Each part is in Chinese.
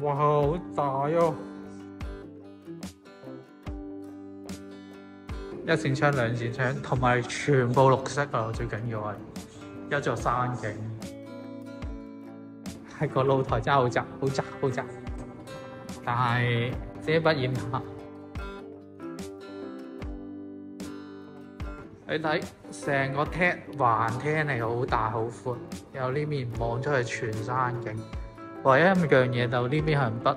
哇，好大哦！一扇窗、兩扇窗，同埋全部綠色啊！最緊要係一座山景，係個露台真係好窄、好窄、好窄，但係遮不掩下。你睇成個廳環廳係好大好闊，由呢面望出去全山景。唯一一樣嘢就呢邊向北。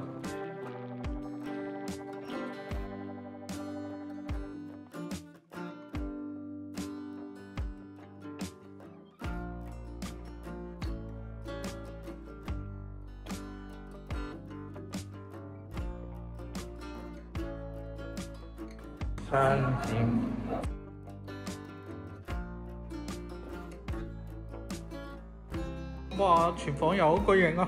窗點？哇！廚房有好巨型啊！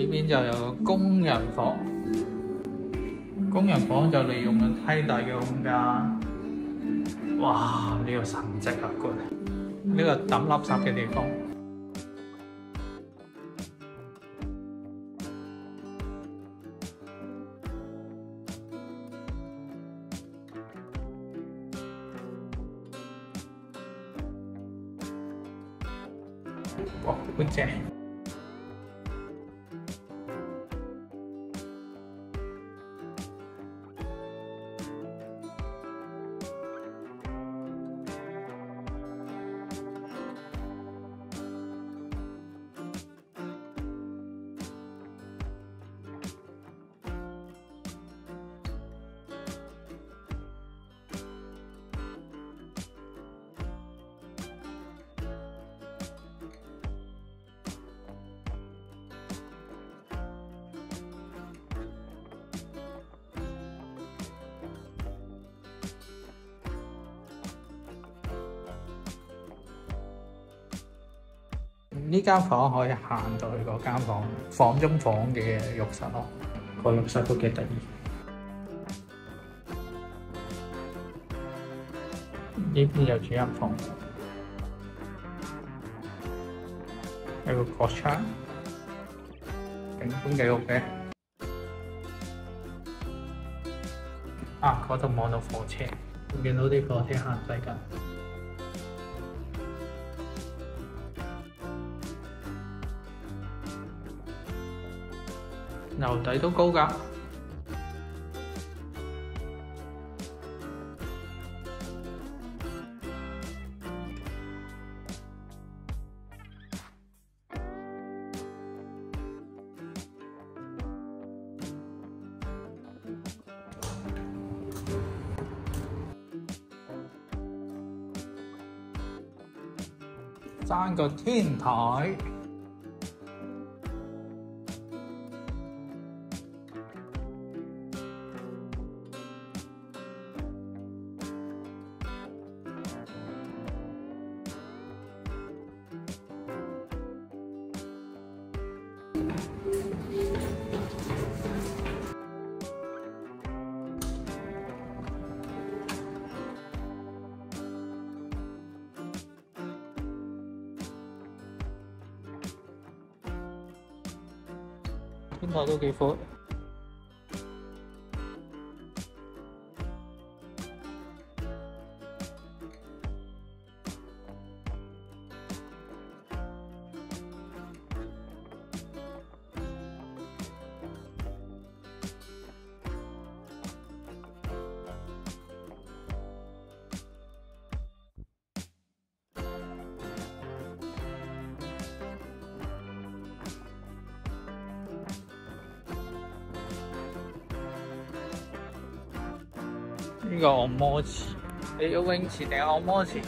呢邊就有工人房，工人房就利用咗梯大嘅空間。哇！呢、這個神跡啊哥呢個抌垃圾嘅地方。哇！好正。呢間房可以行到去嗰間房，房中房嘅浴室咯，個浴室都幾得意。呢邊有主人房，有個角窗，景觀幾好嘅。啊，嗰度望到火車，見到啲火車行駛緊。樓底都高㗎，爭個天台。天台都幾闊。呢個按摩池，你要泳池定按摩池？